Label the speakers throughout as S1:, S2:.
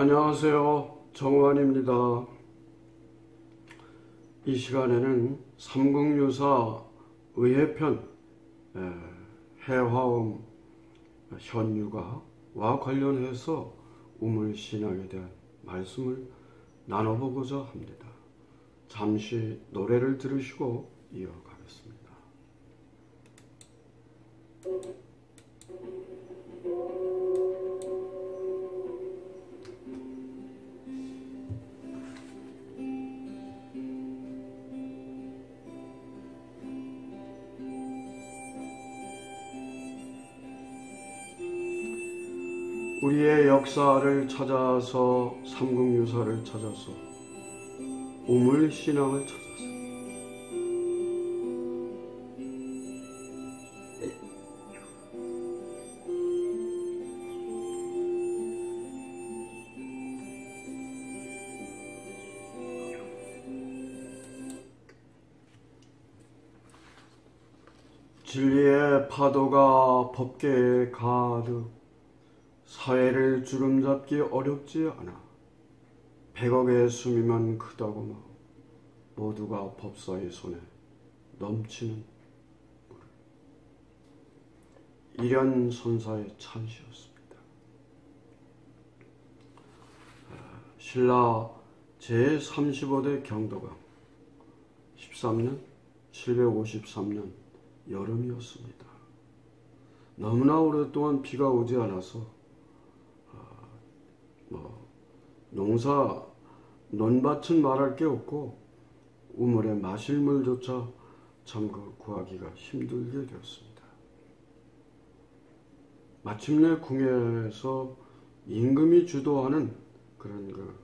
S1: 안녕하세요. 정환입니다. 이 시간에는 삼국유사 의회편 해화음 현유가와 관련해서 우물신앙에 대한 말씀을 나눠보고자 합니다. 잠시 노래를 들으시고 이어가겠습니다. 우리의 역사를 찾아서 삼국유사를 찾아서 우물 신앙을 찾아서 진리의 파도가 법계에 가득 사회를 주름잡기 어렵지 않아 백억의 숨이만 크다고만 모두가 법사의 손에 넘치는 물. 이련 선사의 찬시였습니다. 아, 신라 제35대 경도강 13년 753년 여름이었습니다. 너무나 오랫동안 비가 오지 않아서 뭐 농사 논밭은 말할 게 없고 우물에 마실 물조차 참 그 구하기가 힘들게 되었습니다. 마침내 궁에서 임금이 주도하는 그런 그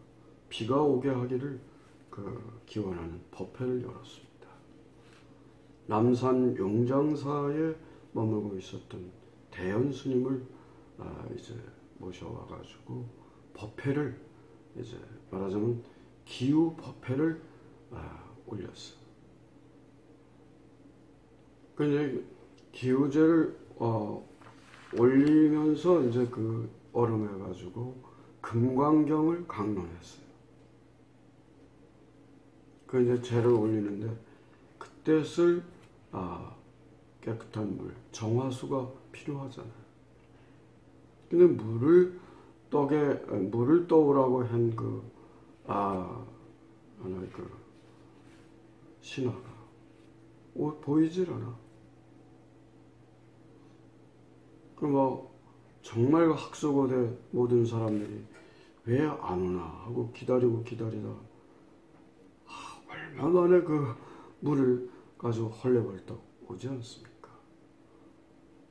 S1: 비가 오게 하기를 그 기원하는 법회를 열었습니다. 남산 용장사에 머물고 있었던 대연 스님을 아 이제 모셔와 가지고 법회를 이제 말하자면 기후 법회를 아, 올렸어. 그 이제 기후제를 어, 올리면서 이제 그 얼음해 가지고 금광경을 강론했어요. 그 이제 재를 올리는데 그때 쓸 아, 깨끗한 물, 정화수가 필요하잖아요. 근데 물을 떡에 물을 떠오라고 한 그, 아, 하나 그, 신화가 오, 보이질 않아. 그 뭐, 정말 학수고대 모든 사람들이 왜 안 오나 하고 기다리고 기다리다 아, 얼마 만에 그 물을 가지고 헐레벌떡 오지 않습니까?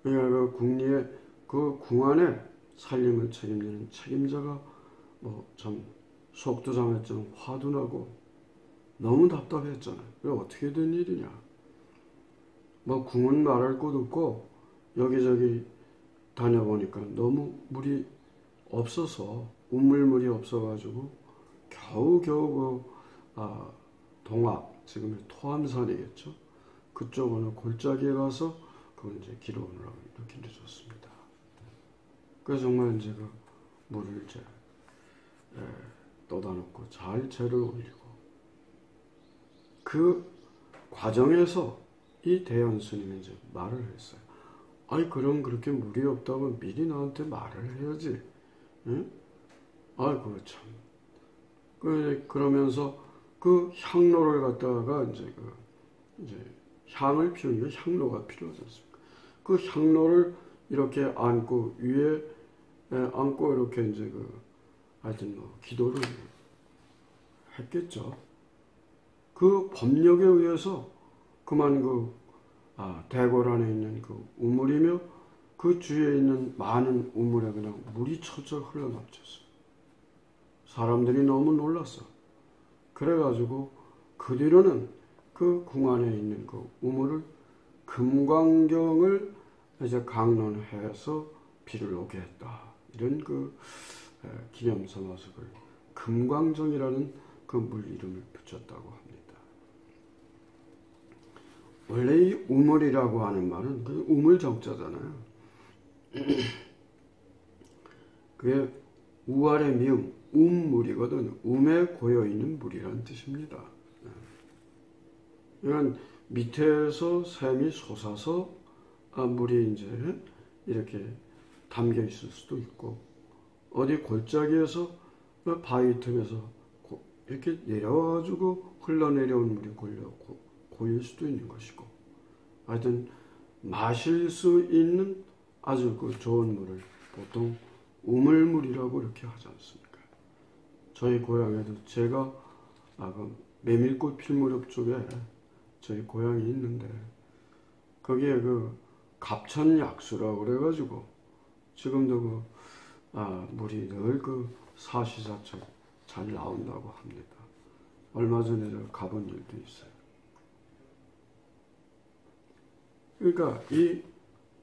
S1: 그러니까 그 국리의 그 궁 안에 살림을 책임지는 책임자가 뭐 참 속도 상했죠. 화도 나고 너무 답답했잖아요. 왜 어떻게 된 일이냐. 뭐 궁은 말할 곳 없고 여기저기 다녀보니까 너무 물이 없어서 우물물이 없어가지고 겨우겨우 그 아, 동합 지금의 토암산이겠죠. 그쪽으로 골짜기에 가서 그걸 이제 길어오느라고 이렇게 늦었습니다. 그래서 정말 이제 그 물을 이제 예, 떠다 놓고 잘 재를 올리고 그 과정에서 이 대현 스님이 이제 말을 했어요. 아니 그럼 그렇게 물이 없다면 미리 나한테 말을 해야지. 응? 아이고 참. 그 그러면서 그 향로를 갖다가 이제 그 이제 향을 피우니까 향로가 필요하지 않습니까? 그 향로를 이렇게 안고 위에 안고 이렇게 이제 그 하여튼 뭐 기도를 했겠죠. 그 법력에 의해서 그만 그 아, 대궐 안에 있는 그 우물이며 그 주위에 있는 많은 우물에 그냥 물이 쳐져 흘러넘쳤어. 사람들이 너무 놀랐어. 그래가지고 그 뒤로는 그 궁 안에 있는 그 우물을 금광경을 이제 강론해서 비를 오게 했다. 이런 그 기념 삼아석을 금광정이라는 그 물 이름을 붙였다고 합니다. 원래 이 우물이라고 하는 말은 그 우물 정자잖아요. 그게 우아래 미음, 음물이거든. 음에 고여 있는 물이라는 뜻입니다. 그러니까 밑에서 샘이 솟아서 아, 물이 이제 이렇게 담겨 있을 수도 있고 어디 골짜기에서 바위 틈에서 이렇게 내려와가지고 흘러내려온 물이 골려 고일 수도 있는 것이고 하여튼 마실 수 있는 아주 그 좋은 물을 보통 우물물이라고 이렇게 하지 않습니까? 저희 고향에도 제가 아, 그 메밀꽃 필 무렵 쪽에 저희 고향이 있는데 거기에 그 갑천약수라고 그래가지고 지금도 그 아, 물이 늘 그 사시사철 잘 나온다고 합니다. 얼마 전에 저 가본 일도 있어요. 그러니까 이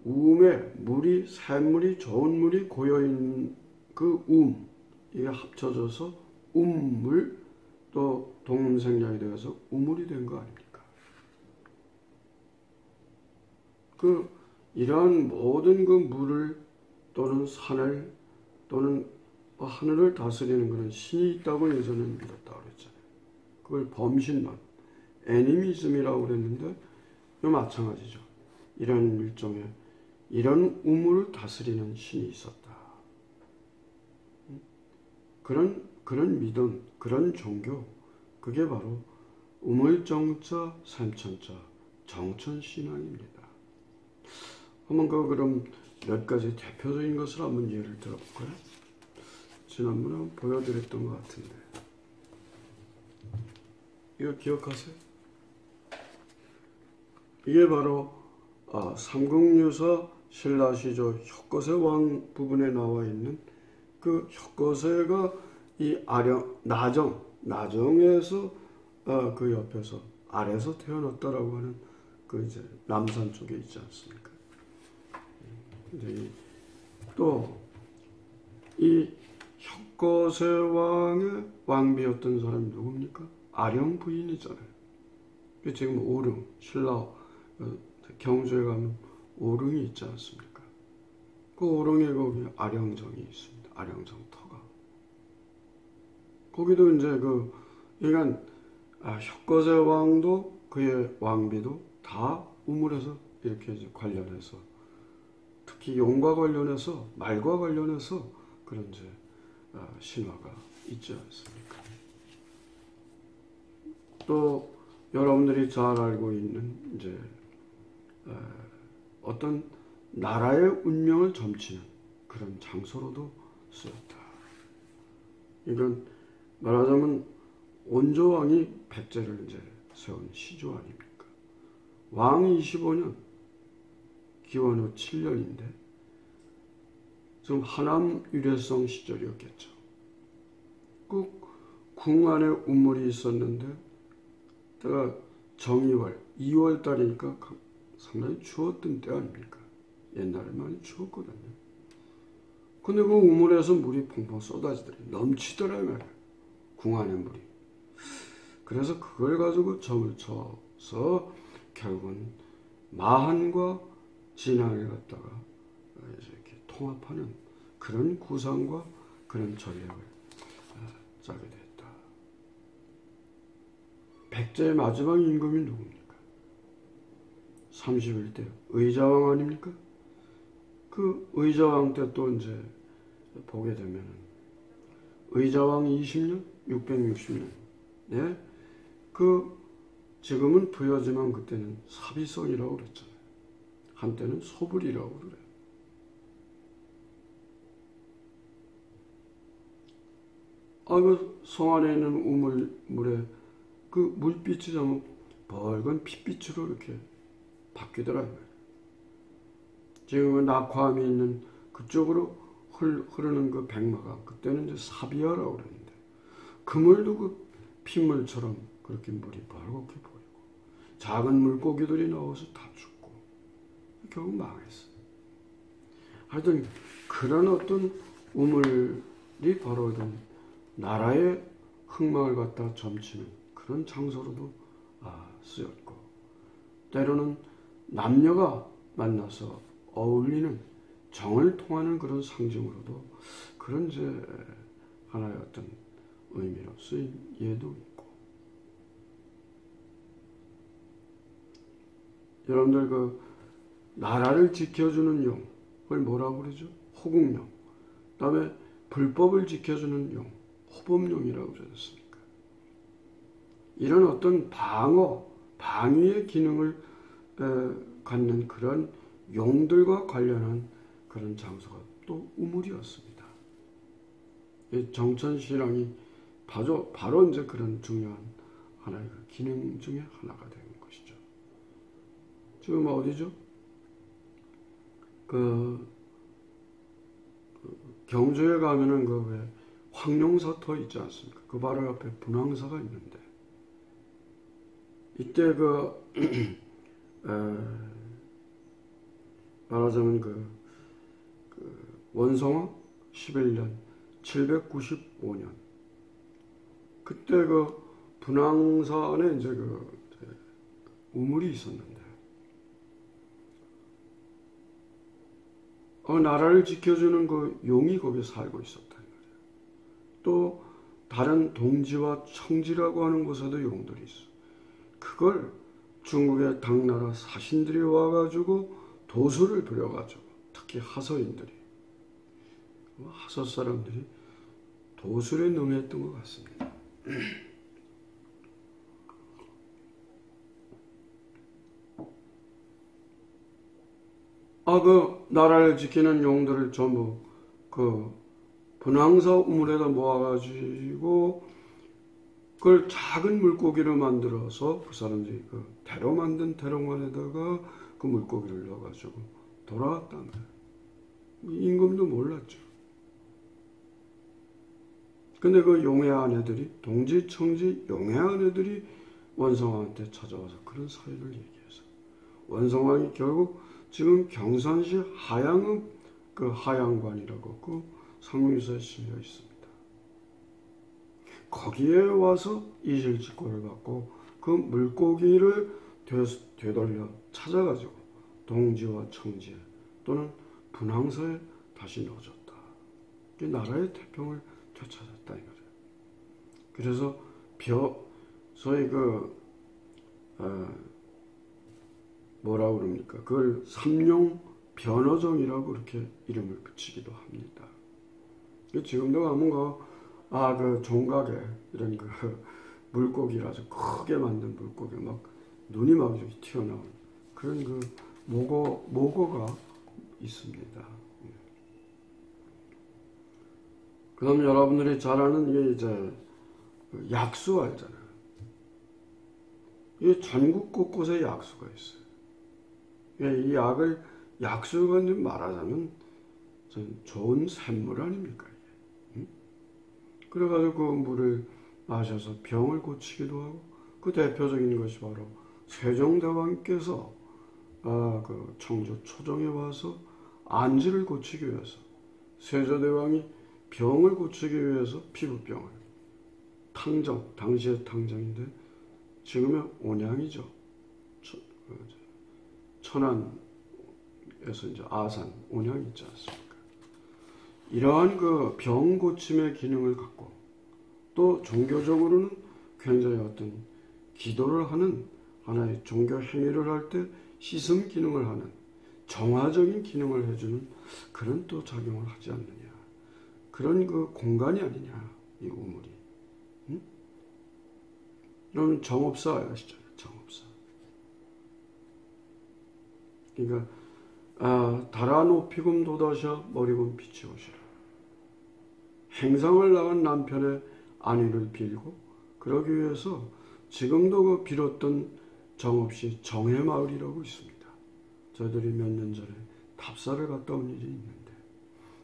S1: 우음에 물이 샘물이 좋은 물이 고여 있는 그 움, 이게 합쳐져서 음물 또 동음생략이 되어서 우물이 된 거 아닙니까? 그 이러한 모든 그 물을 또는 산을 또는 하늘을 다스리는 그런 신이 있다고 예전에 믿었다 그랬잖아요. 그걸 범신론, 애니미즘이라고 그랬는데 이 마찬가지죠. 이런 일종의 이런 우물을 다스리는 신이 있었다. 그런 그런 믿음, 그런 종교, 그게 바로 우물정자, 삼천자, 정천신앙입니다. 한번 그 그럼 몇 가지 대표적인 것을 한번 예를 들어볼까요? 지난번에 보여드렸던 것 같은데 이거 기억하세요? 이게 바로 아, 삼국유사 신라시조 혁거세 왕 부분에 나와 있는 그 혁거세가 이 아령 나정 나정에서 아, 그 옆에서 아래서 태어났다라고 하는 그 이제 남산 쪽에 있지 않습니까? 또 이 혁거세 왕의 왕비였던 사람이 누굽니까? 아령 부인이잖아요. 지금 오릉 신라 어, 경주에 가면 오릉이 있지 않습니까? 그 오릉에 거기 아령정이 있습니다. 아령정 터가. 거기도 이제 그, 그러니까 아, 혁거세 왕도 그의 왕비도 다 우물에서 이렇게 관련해서 특히 용과 관련해서 말과 관련해서 그런 이제 아, 신화가 있지 않습니까? 또 여러분들이 잘 알고 있는 이제 어떤 나라의 운명을 점치는 그런 장소로도 쓰였다. 이건 말하자면 온조왕이 백제를 이제 세운 시조 아닙니까? 왕 25년, 기원 후 7년인데 좀 하남 유래성 시절이었겠죠. 꼭궁 안에 우물이 있었는데 때가 정이월 2월 달이니까 상당히 추웠던 때 아닙니까? 옛날에 많이 추웠거든요. 근데 그 우물에서 물이 펑펑 쏟아지더래. 넘치더라고요. 궁 안에 물이. 그래서 그걸 가지고 점을 쳐서 결국은 마한과 진앙을 갖다가 이렇게 통합하는 그런 구상과 그런 전략을 어, 짜게 됐다. 백제의 마지막 임금이 누굽니까? 31대 의자왕 아닙니까? 그 의자왕 때 또 이제 보게 되면 의자왕 20년, 660년. 네? 그 지금은 부여지만 그때는 사비성이라고 그랬잖아요. 한때는 소불이라고 그래. 아, 그 성 안에 있는 우물, 물에 그 물빛이 좀 벌건 핏빛으로 이렇게 바뀌더라고요. 지금은 낙화암이 있는 그쪽으로 흐르는 그 백마가 그때는 이제 사비아라고 그랬는데 그물도 그 핏물처럼 그렇게 물이 벌겋게 보이고 작은 물고기들이 나와서 다 죽고 결국 망했어요. 하여튼 그런 어떤 우물이 어떤 나라의 흥망을 갖다 점치는 그런 장소로도 아, 쓰였고 때로는 남녀가 만나서 어울리는 정을 통하는 그런 상징으로도 그런 이제 하나의 어떤 의미로 쓰인 예도 있고 여러분들 그 나라를 지켜주는 용 그걸 뭐라고 그러죠? 호국용 그 다음에 불법을 지켜주는 용 호법용이라고 그러셨습니까? 이런 어떤 방어 방위의 기능을 갖는 그런 용들과 관련한 그런 장소가 또 우물이었습니다. 정천 신앙이 바로, 바로 이제 그런 중요한 하나의 그 기능 중에 하나가 되는 것이죠. 지금 어디죠? 그, 그 경주에 가면은 그 왜 황룡사터 있지 않습니까? 그 바로 옆에 분황사가 있는데. 이때 그 에, 말하자면 그, 그 원성왕 11년 795년. 그때 그 분황산에 이제 그 우물이 있었는데 어, 나라를 지켜주는 그 용이 거기에 살고 있었다는 거예요. 또 다른 동지와 청지라고 하는 곳에도 용들이 있어. 그걸 중국의 당나라 사신들이 와가지고 도수를 부려가지고 특히 하서인들이 하서 사람들이 도술에 능했던 것 같습니다. 아, 그, 나라를 지키는 용들을 전부 그 분황사 우물에다 모아가지고 그걸 작은 물고기를 만들어서 그 사람들이 그 대로 만든 대롱안에다가 그 물고기를 넣어가지고 돌아왔다는 거예요. 임금도 몰랐죠. 근데 그 용의 아내들이 동지, 청지, 용의 아내들이 원성왕한테 찾아와서 그런 사유를 얘기해서 원성왕이 결국 지금 경산시 하양읍 그 하양관이라고 그 상명서에 실려 있습니다. 거기에 와서 이실직고를 받고 그 물고기를 되돌려 찾아가지고 동지와 청지 또는 분황서에 다시 넣어줬다. 나라의 태평을 되찾았다 이거죠. 그래서 벼 소위 그 어, 뭐라고 그럽니까? 그걸 삼룡 변어정이라고 그렇게 이름을 붙이기도 합니다. 지금도 가면 그, 아, 그 종각에 이런 그 물고기라서 크게 만든 물고기 막 눈이 막 튀어나온 그런 그 모고, 모고가 있습니다. 그 다음 여러분들이 잘 아는 게 이제 그 약수 알잖아요. 이 전국 곳곳에 약수가 있어요. 예, 이 약을 약수가 말하자면 좋은 샘물 아닙니까? 응? 그래가지고 그 물을 마셔서 병을 고치기도 하고 그 대표적인 것이 바로 세종대왕께서 아, 그 청주 초정에 와서 안지를 고치기 위해서 세조대왕이 병을 고치기 위해서 피부병을 탕정 당시의 탕정인데 지금의 온양이죠. 그 천안에서 이제 아산 온양 있지 않습니까? 이러한 그 병 고침의 기능을 갖고 또 종교적으로는 굉장히 어떤 기도를 하는 하나의 종교 행위를 할 때 시슴 기능을 하는 정화적인 기능을 해주는 그런 또 작용을 하지 않느냐. 그런 그 공간이 아니냐 이 우물이. 응? 여러분 정업사 아시잖아요. 정업사. 그러니까 아, 달아 높이금 돋아셔 머리금 비치오시라. 행상을 나간 남편의 안위를 빌고 그러기 위해서 지금도 그 빌었던 정없이 정해 마을이라고 있습니다. 저희들이 몇 년 전에 답사를 갔다 온 일이 있는데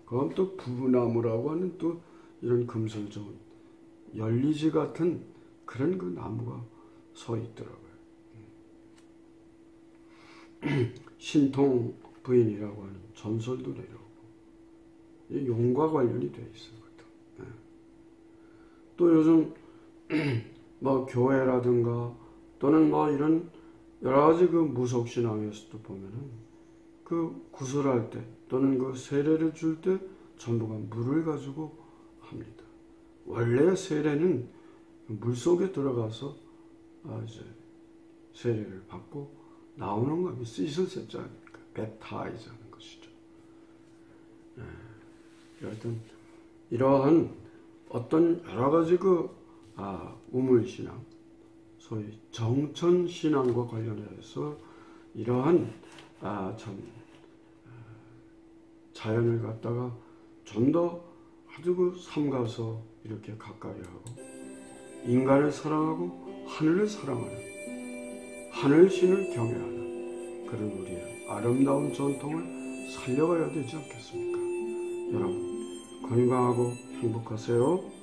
S1: 그럼 또 부나무라고 하는 또 이런 금설 좋은 열리지 같은 그런 그 나무가 서 있더라고요. 신통 부인이라고 하는 전설도 내려오고 용과 관련이 돼 있어요. 네. 또 요즘 뭐 교회라든가 또는 뭐 이런 여러 가지 그 무속 신앙에서도 보면은 그 구슬할 때 또는 그 세례를 줄 때 전부가 물을 가지고 합니다. 원래 세례는 물 속에 들어가서 아, 이제 세례를 받고 나오는 거 씻을? 뱉타이즈 하는 것이죠. 예. 여하튼 이러한 어떤 여러 가지 그 아, 우물신앙, 소위 정천신앙과 관련해서 이러한 아, 참 아, 자연을 갖다가 좀 더 아주 그 삼가서 이렇게 가까이 하고 인간을 사랑하고 하늘을 사랑하는 하늘신을 경외하는 그런 우리의 아름다운 전통을 살려가야 되지 않겠습니까? 여러분 건강하고 행복하세요.